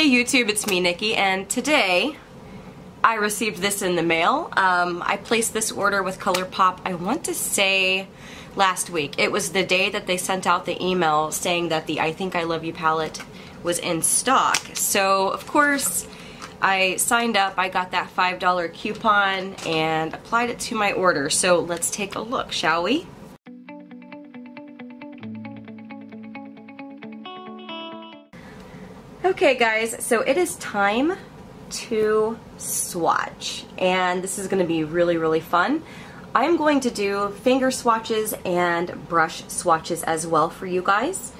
Hey YouTube, it's me Nikki and today I received this in the mail. Um, I placed this order with ColourPop, I want to say last week. It was the day that they sent out the email saying that the I Think I Love You palette was in stock. So of course I signed up, I got that $5 coupon and applied it to my order. So let's take a look, shall we? Okay guys, so it is time to swatch and this is going to be really really fun. I'm going to do finger swatches and brush swatches as well for you guys.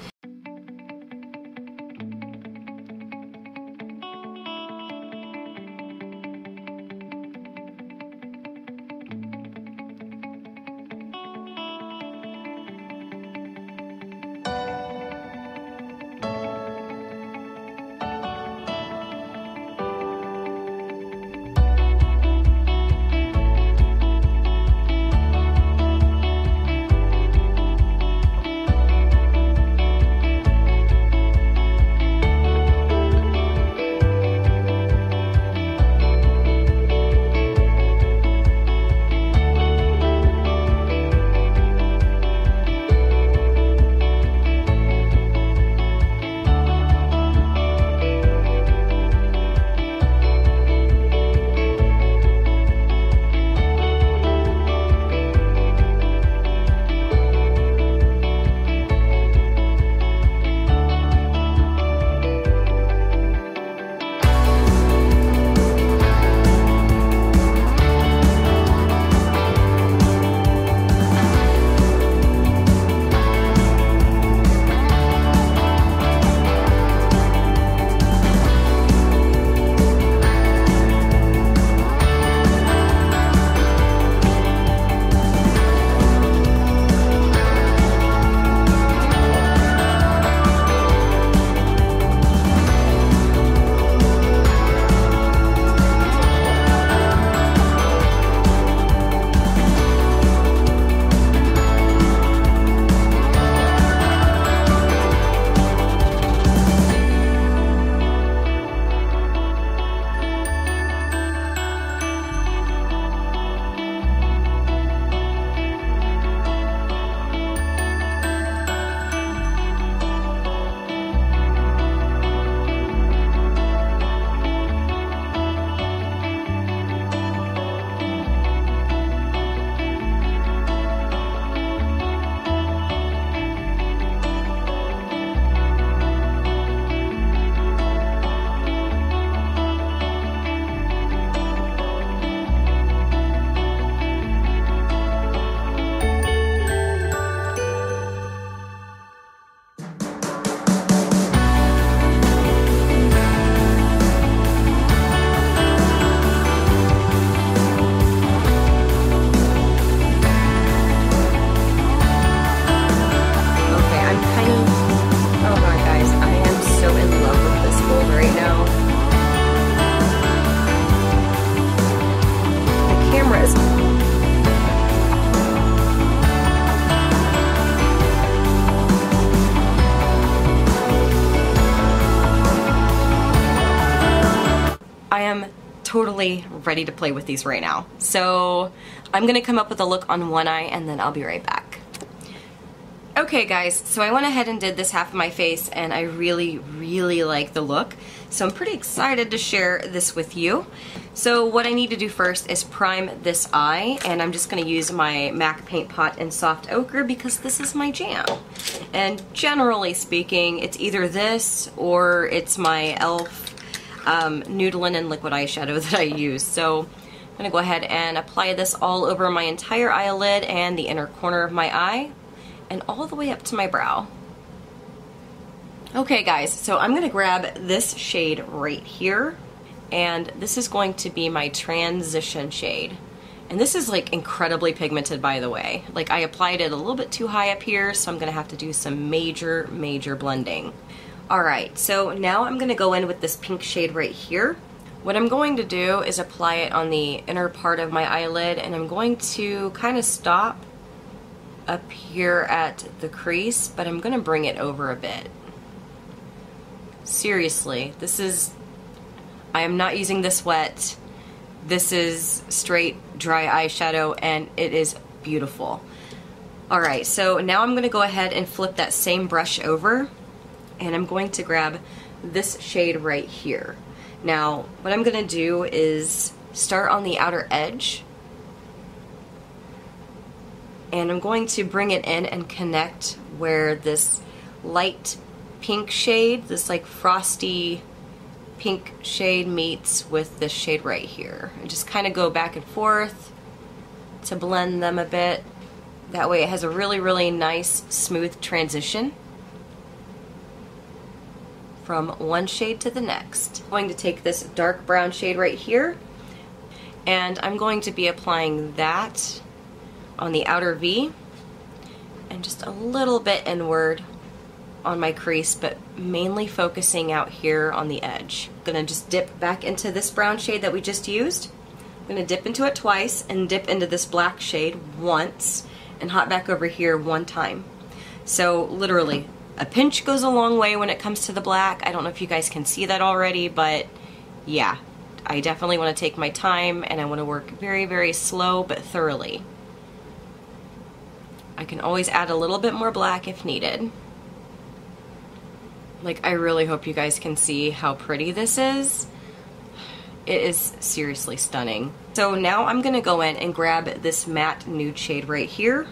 Am totally ready to play with these right now. So I'm gonna come up with a look on one eye and then I'll be right back. Okay guys, so I went ahead and did this half of my face and I really, really like the look. So I'm pretty excited to share this with you. So what I need to do first is prime this eye and I'm just to use my MAC Paint Pot in Soft Ochre because this is my jam. And generally speaking, it's either this or it's my e.l.f um, Nude Linen Liquid Eyeshadow that I use. So I'm going to go ahead and apply this all over my entire eyelid and the inner corner of my eye and all the way up to my brow. Okay guys, so I'm going to grab this shade right here and this is going to be my transition shade. And this is like incredibly pigmented by the way. Like I applied it a little bit too high up here so I'm going to have to do some major, major blending. Alright, so now I'm going to go in with this pink shade right here. What I'm going to do is apply it on the inner part of my eyelid and I'm going to kind of stop up here at the crease, but I'm going to bring it over a bit. Seriously, this is, I am not using this wet. This is straight dry eyeshadow and it is beautiful. All right, so now I'm gonna go ahead and flip that same brush over and I'm going to grab this shade right here. Now, what I'm gonna do is start on the outer edge and I'm going to bring it in and connect where this light pink shade, this like frosty pink shade meets with this shade right here. And just kind of go back and forth to blend them a bit. That way it has a really, really nice smooth transition from one shade to the next. I'm going to take this dark brown shade right here and I'm going to be applying that on the outer V and just a little bit inward on my crease, but mainly focusing out here on the edge. I'm gonna just dip back into this brown shade that we just used. I'm gonna dip into it twice and dip into this black shade once and hop back over here one time. So literally, a pinch goes a long way when it comes to the black. I don't know if you guys can see that already, but yeah, I definitely wanna take my time and I wanna work very, very slow but thoroughly. I can always add a little bit more black if needed. Like, I really hope you guys can see how pretty this is. It is seriously stunning. So now I'm gonna go in and grab this matte nude shade right here.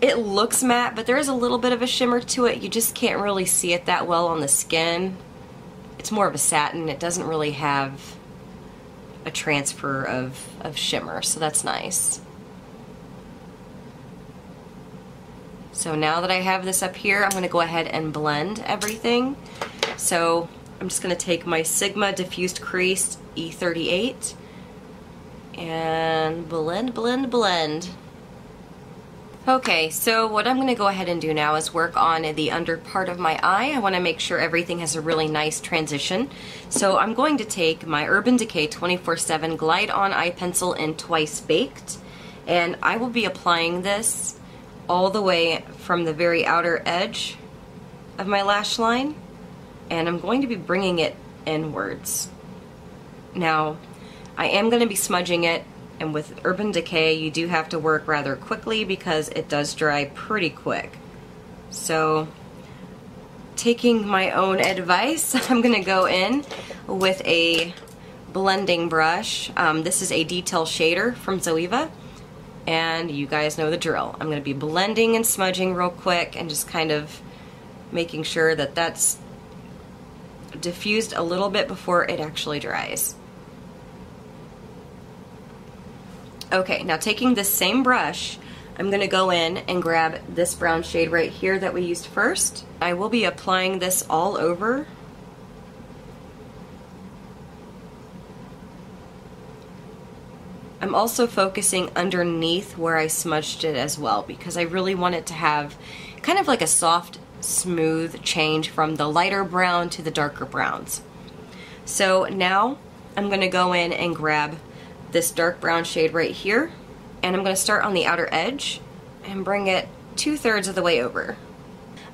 It looks matte, but there is a little bit of a shimmer to it. You just can't really see it that well on the skin. It's more of a satin. It doesn't really have a transfer of, of shimmer, so that's nice. So now that I have this up here, I'm gonna go ahead and blend everything. So I'm just gonna take my Sigma Diffused Crease E38 and blend, blend, blend. Okay, so what I'm going to go ahead and do now is work on the under part of my eye. I want to make sure everything has a really nice transition. So I'm going to take my Urban Decay 24-7 Glide On Eye Pencil in Twice Baked, and I will be applying this all the way from the very outer edge of my lash line and I'm going to be bringing it inwards. Now, I am going to be smudging it and with Urban Decay you do have to work rather quickly because it does dry pretty quick. So, taking my own advice, I'm going to go in with a blending brush. Um, this is a detail shader from Zoeva and you guys know the drill. I'm going to be blending and smudging real quick and just kind of making sure that that's diffused a little bit before it actually dries. Okay, now taking this same brush, I'm going to go in and grab this brown shade right here that we used first. I will be applying this all over I'm also focusing underneath where I smudged it as well because I really want it to have kind of like a soft, smooth change from the lighter brown to the darker browns. So now I'm going to go in and grab this dark brown shade right here and I'm going to start on the outer edge and bring it two-thirds of the way over.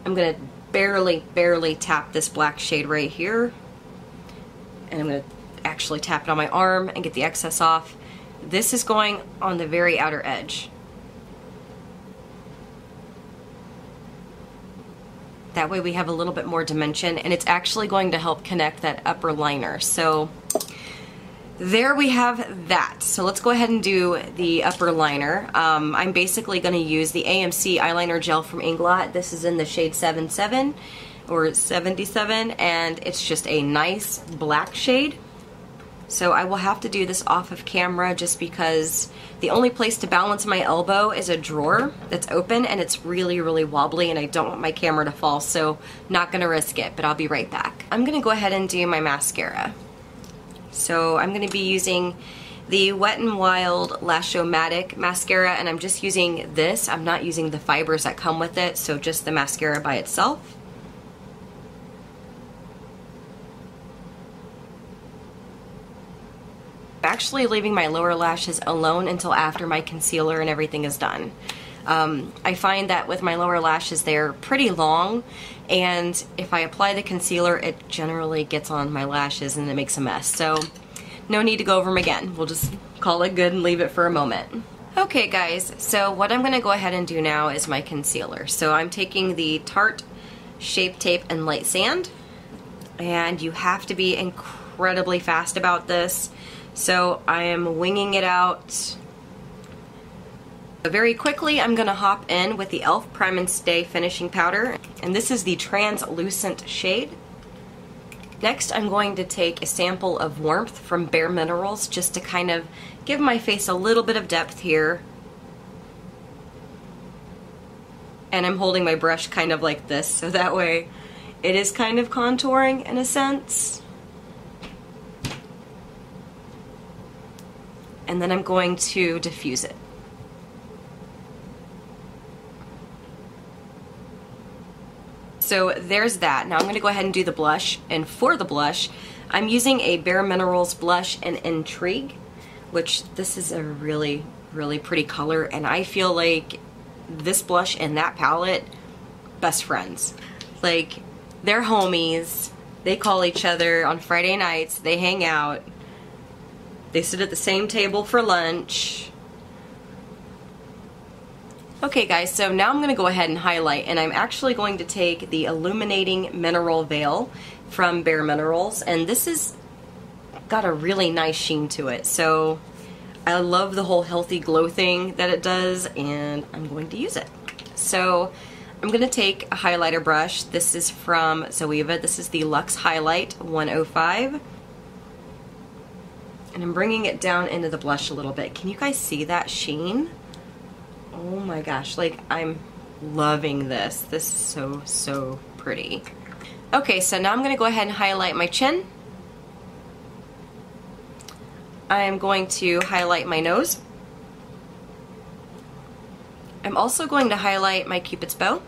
I'm going to barely, barely tap this black shade right here and I'm going to actually tap it on my arm and get the excess off this is going on the very outer edge. That way we have a little bit more dimension and it's actually going to help connect that upper liner. So there we have that. So let's go ahead and do the upper liner. Um, I'm basically going to use the AMC eyeliner gel from Inglot. This is in the shade 77 or 77 and it's just a nice black shade. So I will have to do this off of camera just because the only place to balance my elbow is a drawer that's open and it's really, really wobbly and I don't want my camera to fall, so not gonna risk it, but I'll be right back. I'm gonna go ahead and do my mascara. So I'm gonna be using the Wet n Wild Lash-O-Matic mascara and I'm just using this. I'm not using the fibers that come with it, so just the mascara by itself. actually leaving my lower lashes alone until after my concealer and everything is done. Um, I find that with my lower lashes, they're pretty long, and if I apply the concealer, it generally gets on my lashes and it makes a mess. So no need to go over them again. We'll just call it good and leave it for a moment. Okay guys, so what I'm gonna go ahead and do now is my concealer. So I'm taking the Tarte Shape Tape and Light Sand, and you have to be incredibly fast about this. So I am winging it out very quickly, I'm going to hop in with the e.l.f. Prime and Stay Finishing Powder, and this is the translucent shade. Next, I'm going to take a sample of Warmth from Bare Minerals just to kind of give my face a little bit of depth here. And I'm holding my brush kind of like this, so that way it is kind of contouring in a sense. And then I'm going to diffuse it. So there's that. Now I'm going to go ahead and do the blush. And for the blush, I'm using a Bare Minerals blush in Intrigue, which this is a really, really pretty color. And I feel like this blush and that palette, best friends. Like, they're homies. They call each other on Friday nights. They hang out. They sit at the same table for lunch. Okay guys, so now I'm going to go ahead and highlight and I'm actually going to take the Illuminating Mineral Veil from Bare Minerals and this has got a really nice sheen to it. So I love the whole healthy glow thing that it does and I'm going to use it. So I'm going to take a highlighter brush. This is from Zoeva. This is the Luxe Highlight 105. And I'm bringing it down into the blush a little bit. Can you guys see that sheen? Oh my gosh, like I'm loving this. This is so, so pretty. Okay, so now I'm gonna go ahead and highlight my chin. I am going to highlight my nose. I'm also going to highlight my cupid's bow.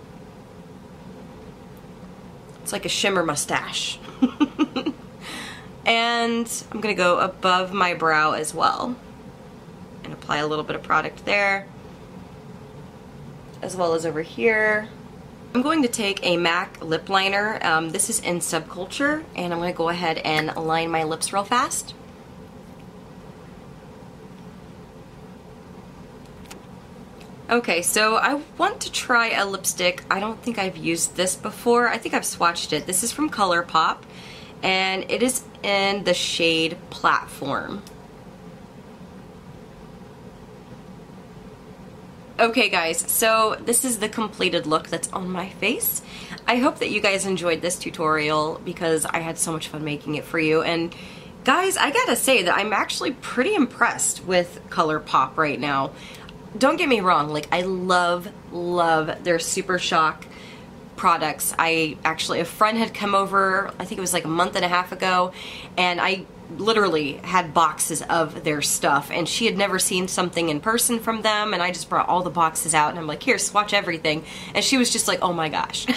It's like a shimmer mustache. and I'm gonna go above my brow as well and apply a little bit of product there as well as over here. I'm going to take a MAC lip liner. Um, this is in Subculture, and I'm going to go ahead and line my lips real fast. Okay, so I want to try a lipstick. I don't think I've used this before. I think I've swatched it. This is from ColourPop, and it is in the shade Platform. Okay guys, so this is the completed look that's on my face. I hope that you guys enjoyed this tutorial because I had so much fun making it for you and guys, I gotta say that I'm actually pretty impressed with ColourPop right now. Don't get me wrong, like I love, love their Super Shock products. I actually, a friend had come over, I think it was like a month and a half ago, and I literally had boxes of their stuff and she had never seen something in person from them and I just brought all the boxes out and I'm like here swatch everything. And she was just like oh my gosh.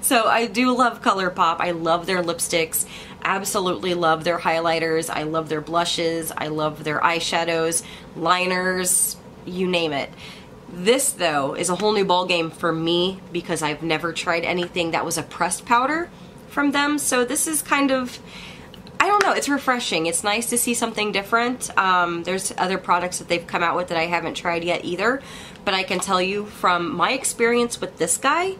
So I do love ColourPop. I love their lipsticks. Absolutely love their highlighters. I love their blushes. I love their eyeshadows liners you name it. This though is a whole new ball game for me because I've never tried anything that was a pressed powder from them. So this is kind of know, it's refreshing. It's nice to see something different. Um, there's other products that they've come out with that I haven't tried yet either, but I can tell you from my experience with this guy,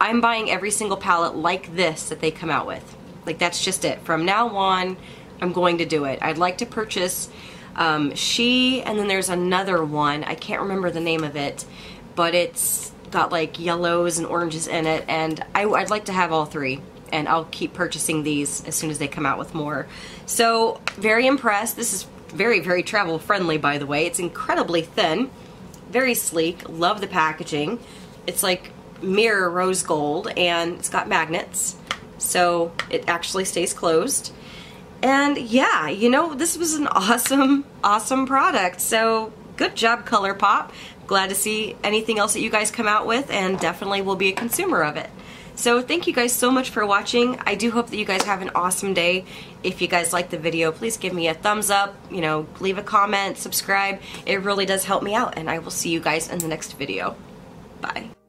I'm buying every single palette like this that they come out with. Like that's just it. From now on, I'm going to do it. I'd like to purchase um, She, and then there's another one. I can't remember the name of it, but it's got like yellows and oranges in it, and I, I'd like to have all three and I'll keep purchasing these as soon as they come out with more. So very impressed. This is very, very travel friendly, by the way. It's incredibly thin, very sleek. Love the packaging. It's like mirror rose gold and it's got magnets. So it actually stays closed. And yeah, you know, this was an awesome, awesome product. So good job, ColourPop. Glad to see anything else that you guys come out with and definitely will be a consumer of it. So thank you guys so much for watching. I do hope that you guys have an awesome day. If you guys like the video, please give me a thumbs up, you know, leave a comment, subscribe. It really does help me out and I will see you guys in the next video. Bye.